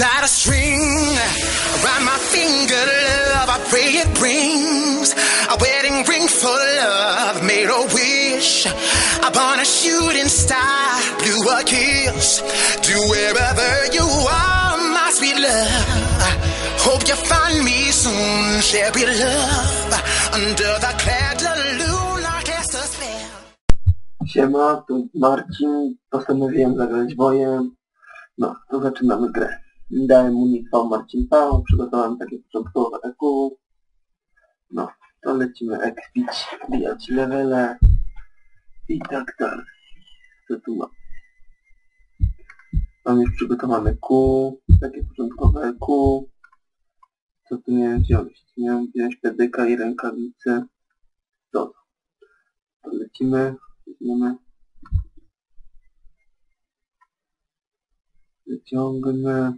Tied a string around my finger, love. I pray it brings a wedding ring for love. Made a wish upon a shooting star. Blew a kiss to wherever you are, my sweet love. Hope you find me soon, share we love under the of lunar cast a spell. Siema, tu Marcin. Postanowiłem zagrać bojem. No, to zaczynamy grę. Dałem mu Marcin V, przygotowałem takie początkowe EQ. No, to lecimy ekspić, wbijać levele i tak dalej. Co tu mam? Mam już przygotowane Q, takie początkowe EQ. Co tu miałem wziąć? Miałem wziąć pedyka i rękawice. To, to lecimy. Weźmiemy. Wyciągnę.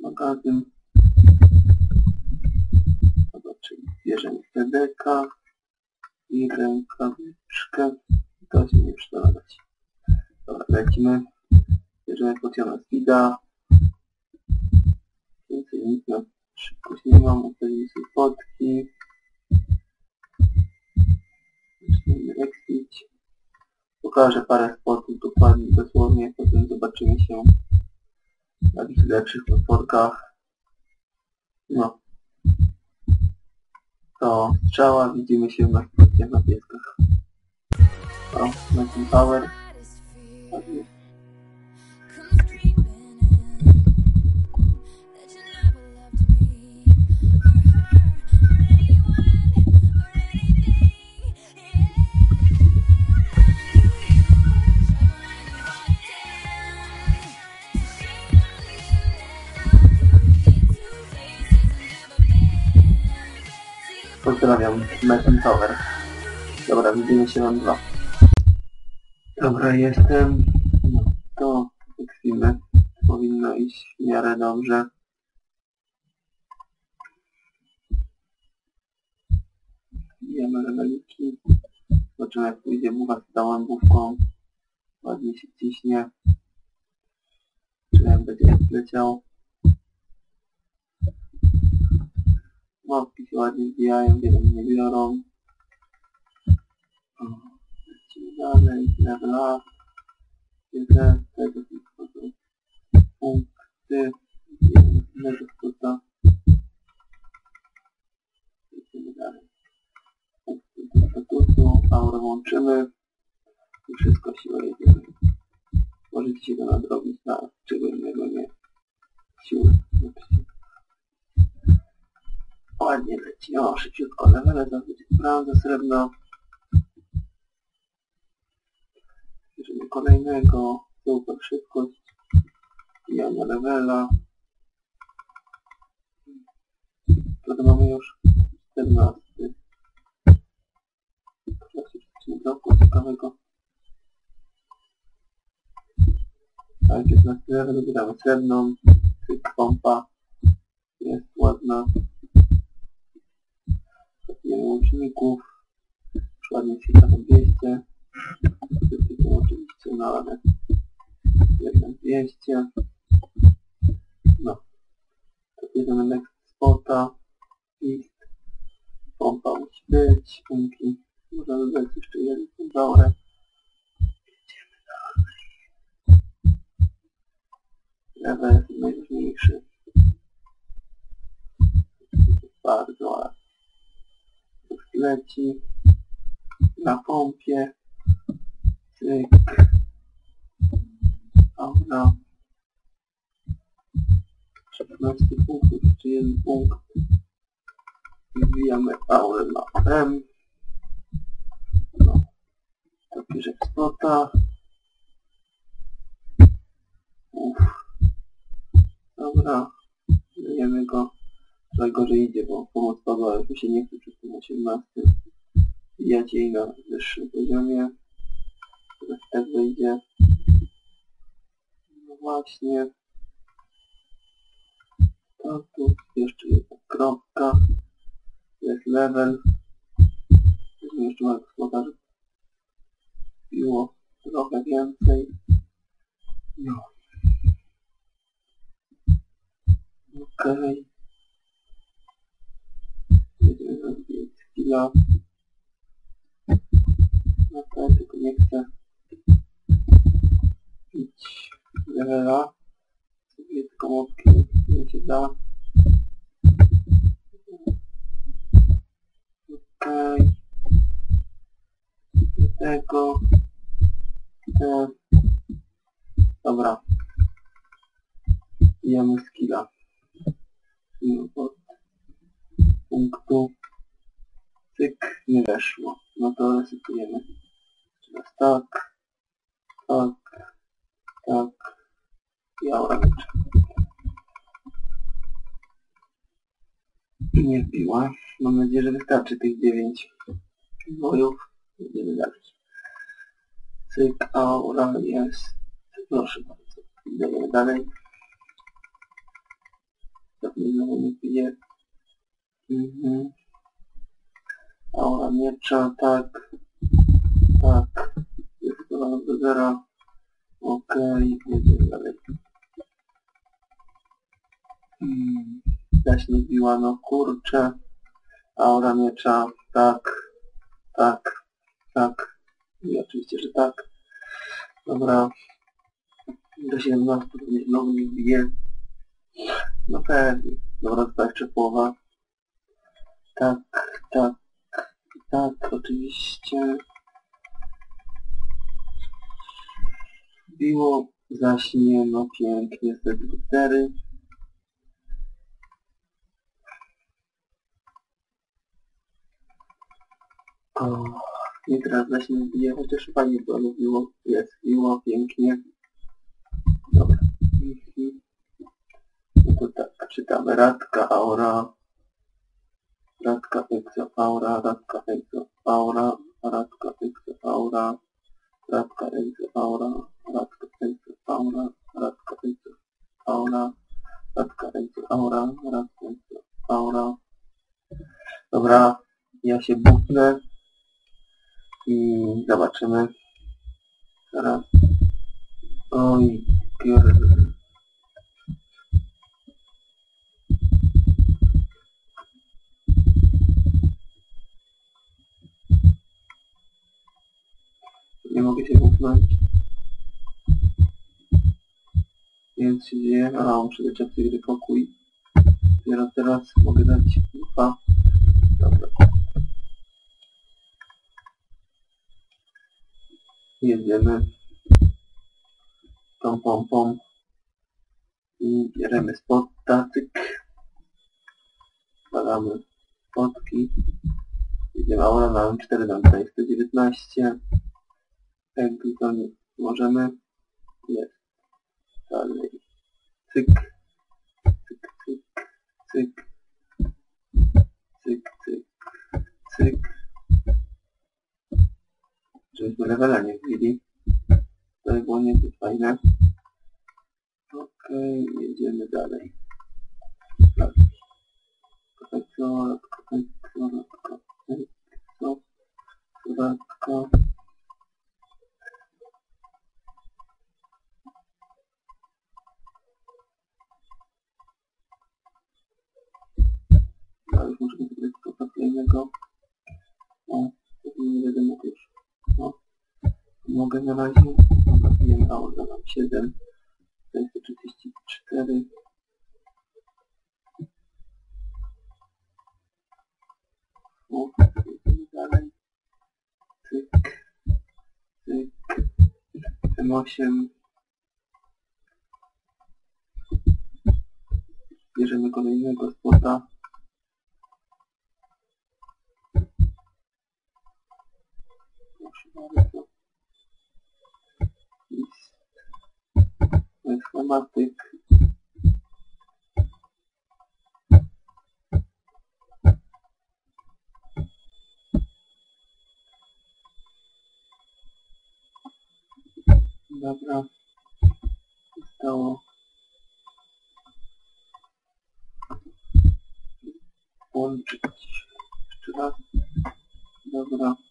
Magazyn. Zobaczymy. Bierzemy TDK i rękawiczkę. To się nie przydać. Dobra, lecimy. Bierzemy potiona speeda. Więcej nic na szybkość nie mam. Ustawimy sobie fotki. Zaczniemy expić. Pokażę parę spotów dokładnie, dosłownie, potem zobaczymy się jakichś lepszych potworkach. No. To strzała, widzimy się na spotach na pieskach. O, na tym power. Tak jest. Pozdrawiam, Metin Tower. Dobra, widzimy się na dwa. Dobra, jestem. No, to ekspimy. Powinno iść w miarę dobrze. Bijemy rebeliki. Zobaczymy jak pójdzie buwa z tą łębówką. Ładnie się ciśnie. Czy jak będzie leciał. Się ładnie zbijają, wiele nie biorą. Lecimy dalej, level up. Jeden, tego wchodzą punkty. Jeden innego skróta. Lecimy dalej. Punkty statusu, aurę łączymy. I wszystko siłę jedziemy. Możecie się to nadrobić na czego innego nie. Siły. Napiszcie. Ładnie leci. O, szybciutko. Levele zdobyć. Brązo, srebrno. Bierzemy kolejnego. Super szybkość. Wbijania levela. To mamy już 14. Klasyczny bloku ciekawego. Tak, 15 level. Dobieramy srebrną. Cyk, pompa. Jest ładna łączników, przykładnie świata 200, typu oczywiście nawet 1200, no, to bierzemy next spota, list, pompa musi być, punki, możemy dodać jeszcze jeden pomidorek, jedziemy dalej, level jest najważniejszy, bardzo ładnie leci na pompie. Cyk. Dobra. 16 punktów, jeszcze jeden punkt. Wbijamy aurę na M. No. To bierze spota. Uff. Dobra. Dajemy go najgorzej idzie, bo pomoc padła, ale mi się nie chce przy tym 18. Wbijać jej na wyższym poziomie. Teraz F wejdzie. No właśnie. To tu jeszcze jedna kropka. Jest level. Jeszcze smoka, żeby piło trochę więcej. No. Okej. Jedziemy rozwijać skilla. No tak, tylko nie chcę pić levela. Sobie tylko mopki nie się da. Okej. Do tego. E, dobra. Jemy skilla. No, od punktu. Cyk, nie weszło. No to resetujemy. Teraz tak. Tak. Tak. I aura mecz. Nie wbiła. Mam nadzieję, że wystarczy tych 9 bojów. Idziemy dalej. Cyk, aura jest. Proszę bardzo. Idziemy dalej. Pewnie znowu nie pije. Mhm. Aura miecza, tak. Tak. Zdecydowana do zera. Okej, jedziemy dalej. Hmm. Jaśnie biła, no kurczę. Aura miecza, tak. Tak. Tak. I oczywiście, że tak. Dobra. Do 17 pewnie znowu nie bije. No pewnie. Dobra, to jeszcze połowa. Tak, tak, tak, oczywiście. Biło, zaśnie, no pięknie, cztery. O, i teraz zaśnie bije, chociaż fajnie to lubiło, jest, biło, pięknie. Dobra. Mhm. No to tak, czytamy Radka, Aura, Radka, Exo, Aura, Radka, Exo, Aura, Radka, Exo, Aura, Radka, Exo, Aura, Radka, Exo, Aura, Radka, Exo, Aura, Radka, Exo, Aura, Radka, Exo, Aura. Dobra, ja się butnę i zobaczymy. Teraz. Oj, pier... Nie mogę się butnąć. Więc się dzieje. A, muszę dać aktywiry pokój. Dopiero teraz mogę dać ufa. Dobra. Jedziemy. Pom, pom, pom. I bierzemy spod tacyk. Badamy spotki. Jedziemy aura na 4 na 119. Jakby to nie możemy. Jest. Dalej. Cyk. Cyk, cyk, cyk. Cyk, cyk, cyk. Żebyśmy levela nie wbili. To by było niezbyt fajne. Okej, jedziemy dalej. Tak. Kofektor, kofektor, kofektor, kofektor. Ja już muszę mieć tego kooperacyjnego. O, pewnie nie będę mógł już. No. Mogę na razie. Dobra, wiem, a on mam 7. To jest 34. O, dalej. Cyk. Cyk. M8. Bierzemy kolejnego spota. matematyk. Dobra. Zostało. Włączyć. Jeszcze raz. Dobra.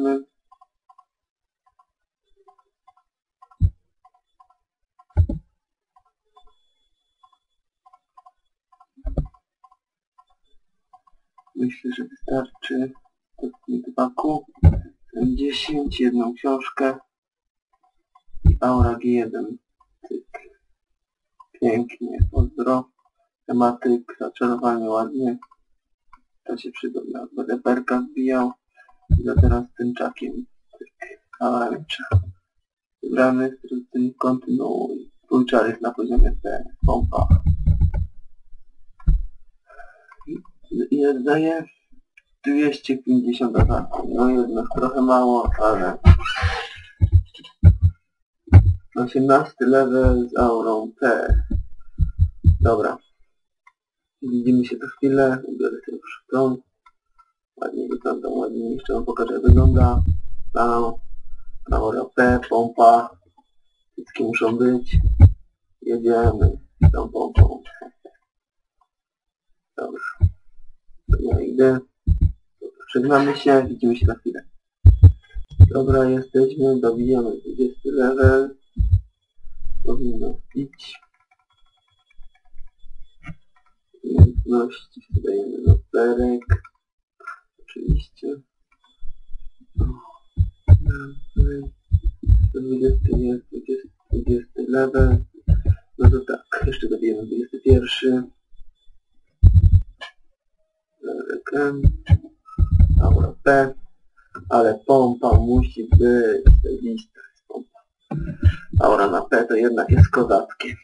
Włączymy. Myślę, że wystarczy dwa Q, 10, jedną książkę i Aura G1. Cyk. Pięknie, pozdro. Tematyk, zaczarowanie ładnie. To się przyda. Będę perka zbijał. To teraz tym czakiem. Cyk. Kawałeczek. Wybrany, tym kontynuuj. Twój czar jest na poziomie C. Pompa. I oddaję 250 ataku. No jednak trochę mało, ale 18 level z aurą T. Dobra. Widzimy się za chwilę. Biorę sobie już tą. Ładnie wygląda, ładnie. Jeszcze wam pokażę jak wygląda. Tam. Aura P, pompa. Wszystkie muszą być. Jedziemy z tą pompą. Dobra. To ja idę. Żegnamy się, widzimy się za chwilę. Dobra, jesteśmy, dobijamy 20 level. Powinno pić. Umiejętności dajemy na perek. Oczywiście. 20 jest, 20, 20 level. No to tak, jeszcze dobijemy 21. Perekem. Aura P. Ale pompa musi być. Lista pompa. Aura na P to jednak jest kozackie.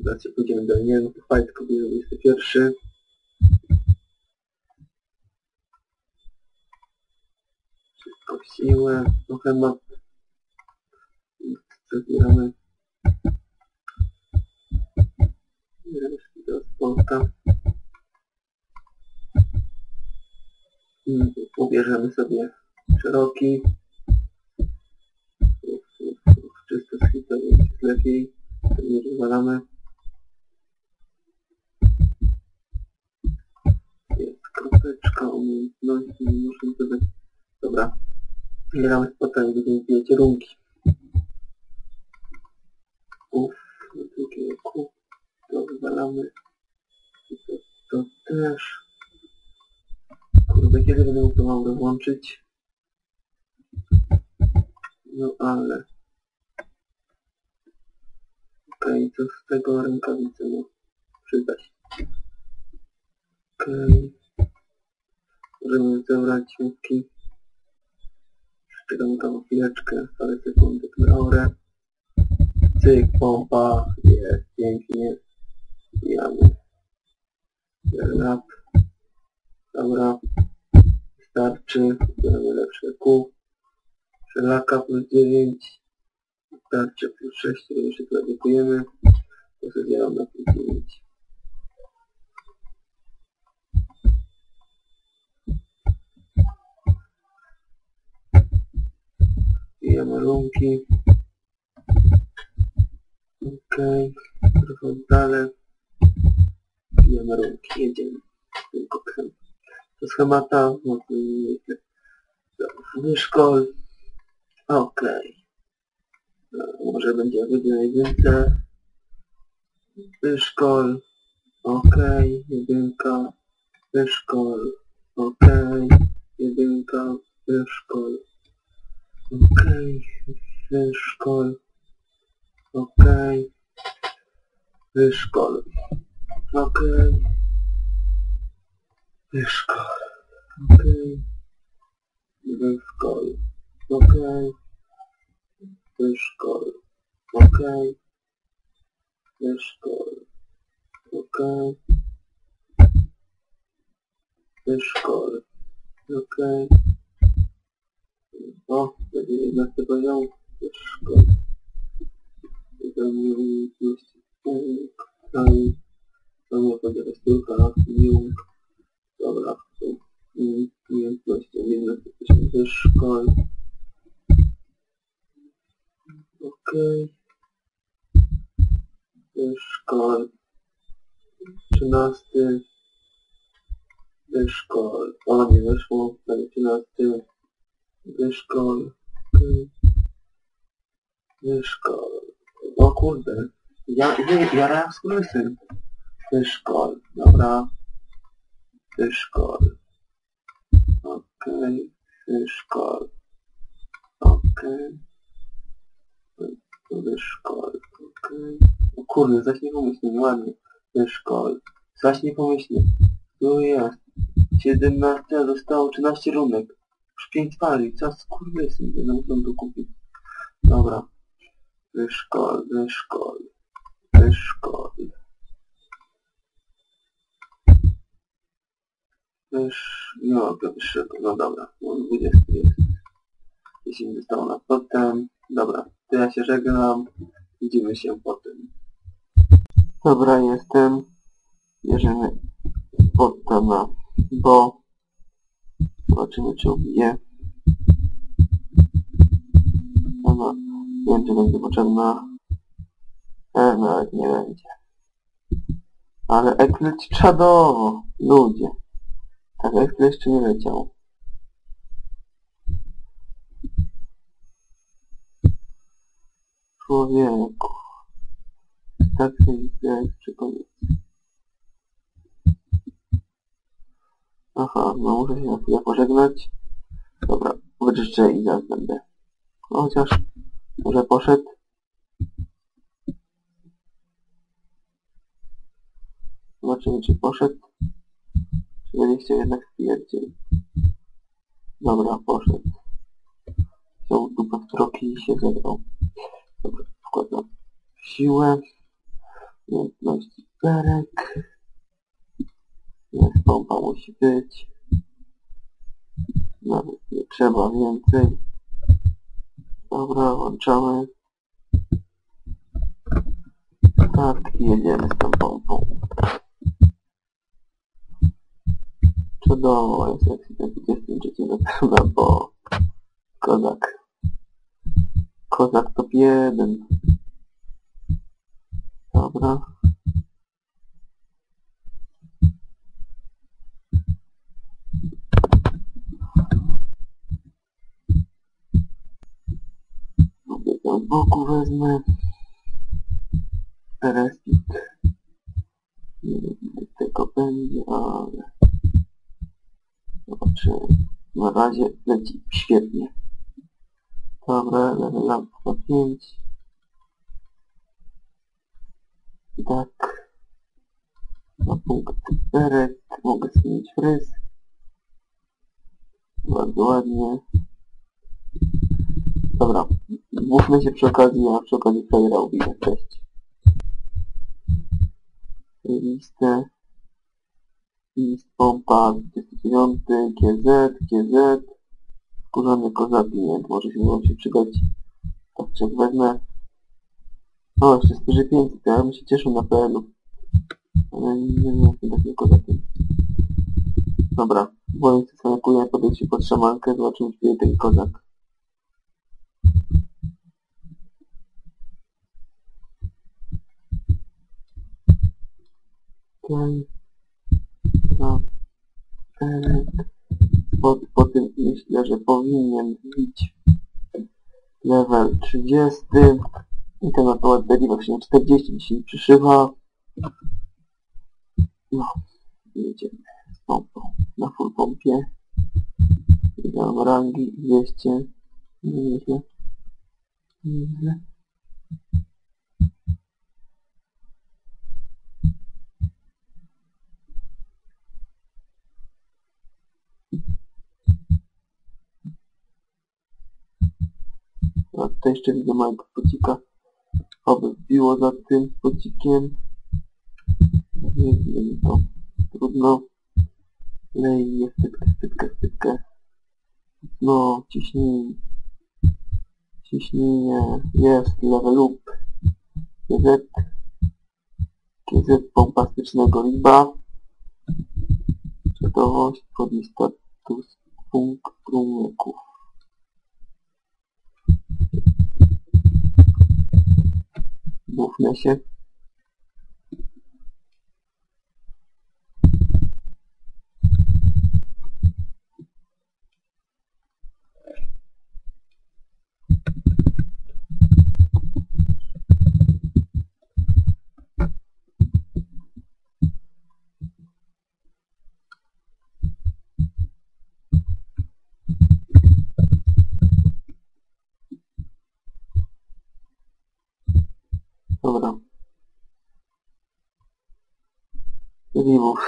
Zobaczcie, pójdziemy do niego. Kobiety 21. W siłę. Trochę ma... Zabieramy. Resztki do spota. Ubierzemy sobie szeroki. Czysto z hitem jest lepiej. Nie rozwalamy. Jest kropeczka umiejętności. Muszę sobie... Dobra. Zbieramy spota i będziemy zbijać runki. Uff, do drugiego kół. To wywalamy. To, to też. Kurde, kiedy będę mógł tą aurę włączyć? No ale... Okej, okay, co z tego rękawicy, no. Przyda się. Okej. Okay. Możemy zebrać śmietki. Czekamy tam chwileczkę, parę sekund aurę. Cyk, pompa, jest, pięknie. Jamy. Rap. Dobra. Starczy. Bierzemy lepsze Q. Przelaka plus 9. Starczy plus 6, które jeszcze tu edukujemy. To sobie zbieram na plus 9. I malunki. Okej. Okay. Trochę dalej. I malunki. Jedziemy. Do schemata, no wyszkol, okej, okay. może będzie jedynce, wyszkol, okay. jedynka, wyszkol, okay. jedynka, wyszkol, okej, wyszkol, okej, wyszkol, okej, Wyszkol. Okej. Wyszkol. Okej. Wyszkol. Okej. Wyszkol. Okej. Wyszkol. Okej. O, ją. Wyszkol. I to mnie umiejętności. Okej. To mnie będzie rozpiłka. Miłk. Dobra, umiejętności jednak jesteśmy ze szkoły. Okej. Ze szkoły. Trzynasty. Wyszkol. Ona nie wyszło. Będzie na. Wyszkol. Okej. Wyszkol. O kurde. Ja, ja, ja skurwysyn. Wyszkol. Dobra. Wyszkol. Okej. Wyszkol. Okej. Wy- Wyszkol. Okej. O kurde, zaś nie pomyślę, nieładnie. Wyszkol. Zaś nie pomyślę. Tu jest. 17, zostało 13 runek. Już 5 pali, co skurwysyn, będę musiał to kupić. Dobra. Wyszkol, wyszkol. Wyszkol. Wysz... Nie mogę wyższego, no dobra. No 20 jest. 10 zostało na potem. Dobra, to ja się żegnam. Widzimy się potem. Dobra, jestem. Bierzemy potem bo. Zobaczymy czy ubije. Ona, nie wiem czy będzie potrzebna. E, nawet nie będzie. Ale leci czadowo, ludzie. Tak ek jeszcze nie leciał. Człowieku. Tak sobie zbierać przy koniec. Aha, no muszę się na chwilę pożegnać. Dobra, wyczyszczę i zaraz będę. No chociaż może poszedł. Zobaczymy czy poszedł. Czy będzie chciał jednak stwierdzić. Dobra, poszedł. Wziął dupę w troki i się zebrał. Dobra, wkładam siłę. Umiejętności perek. Jest pompa musi być. Nawet nie trzeba więcej. Dobra, włączamy. Tak, i jedziemy z tą pompą. Czadowo jest jak 23 na bo kozak. Kozak top 1. Dobra. Sobie to z boku wezmę. Respit. Nie wiem ile tego będzie, ale... Zobaczymy. Na razie leci świetnie. Dobra, level up na 5. I tak. Na punkt perek mogę zmienić fryz. Bardzo ładnie. Dobra, mówmy się przy okazji, a przy okazji playera ubiję. Cześć. Listę. List pompa 29, GZ, GZ. Skurzony kozak klient, może się mogą się przydać. Tak, czy wezmę. O, jeszcze sperzy 500, ja bym się cieszył na PL-u. Ale nie wiem, jak to takiego kozakiem. Dobra, się smakuję, podejść pod szamankę, zobaczymy, czy jest taki kozak. Okej. No. Eee, po, po tym myślę, że powinien być level 30 i ten automat deriva się 40 dzisiaj przyszywa. No, jedziemy z pompą na full pompie. I Mam rangi 200. Nieźle. Nieźle. A tutaj jeszcze widzę małego spocika. Oby wbiło za tym spocikiem. Nie wiem, to trudno. Lej, wtytkę, wtytkę, wtytkę. No, ciśnij. Ciśnienie jest, level up. KZ. KZ pompastycznego riba. Gotowość, podnieść status punktu mleków. Mówmy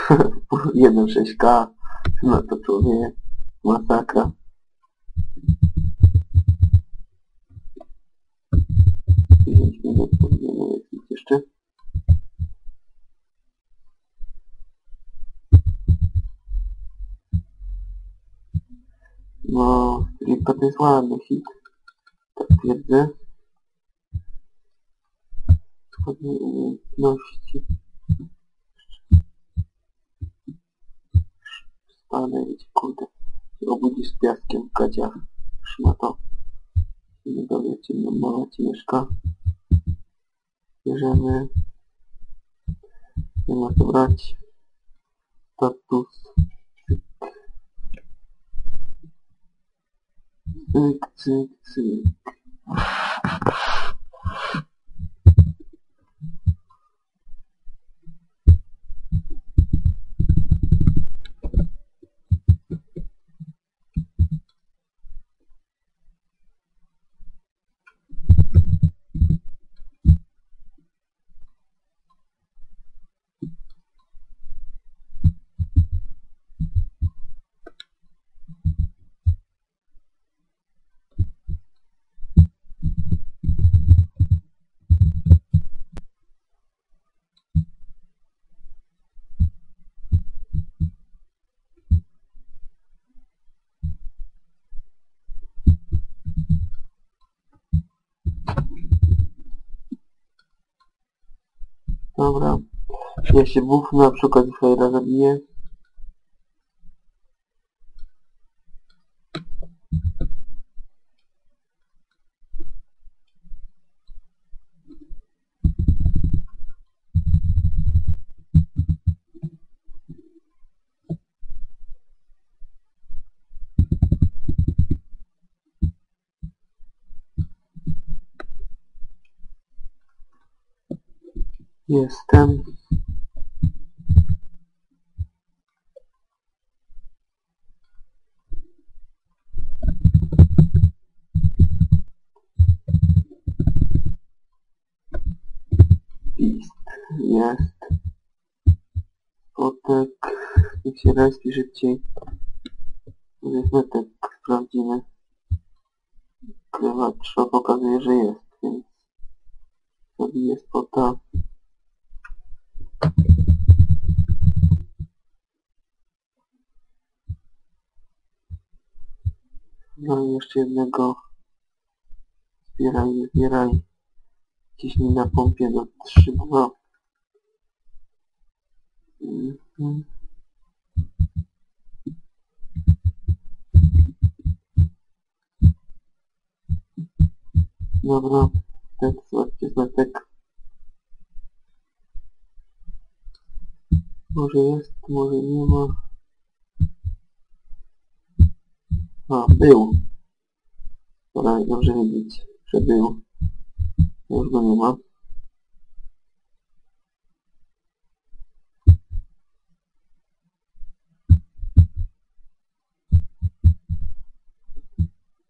trybów 1.6K, no to człowiek, masakra. Jeszcze. No, Stripka to jest ładny hit. Tak twierdzę. Wschodnie umiejętności. Spadaj, wiecie, kurde. Się obudzisz z piaskiem w gaciach. Szmato. Nie dowiecie, no mała ci mieszka. Bierzemy. Nie Dobra. Ja się bufnę, a przy okazji Fejra Jestem. Pist. Jest. Spotek. Niech się respi szybciej. Powiedzmy tak, sprawdzimy. Krywacz pokazuje, że jest, więc zabiję spota. No i jeszcze jednego. Zbieraj, zbieraj. Ciśnij na pompie do 3-2. Mhm. Dobra, tak, zobaczcie znatek. Może jest, może nie ma. A, był. Pora dobrze wiedzieć, że był. Już go nie ma.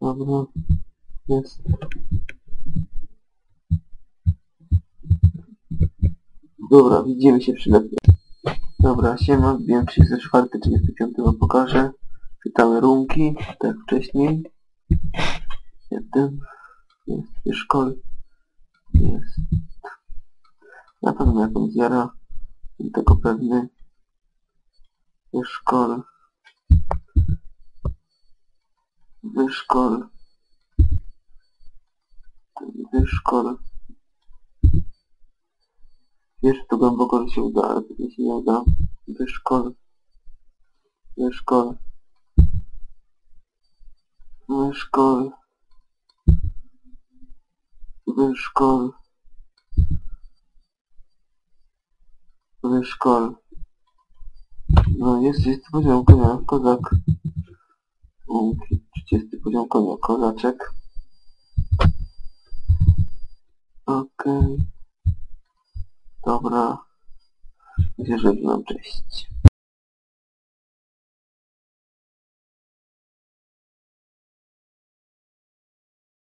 Dobra, jest. Dobra, widzimy się przylepnie. Dobra, siema, wiem 34, 35 wam pokażę. Czytamy runki, tak wcześniej. Jeden. Jest, szkoły. Jest. Na pewno jakąś zjara. Jestem tego pewny. Wyszkol. Wyszkol. Wyszkol. Wiesz, to głęboko, że się uda, ale pewnie się nie uda. Wyszkol. Wyszkol. Wyszkol. Wyszkol. Wyszkol. No jest 30 poziom konia, kozak. Łąki, 30 poziom konia, kozaczek. Okej. Dobra. Gdzie żegnam, cześć.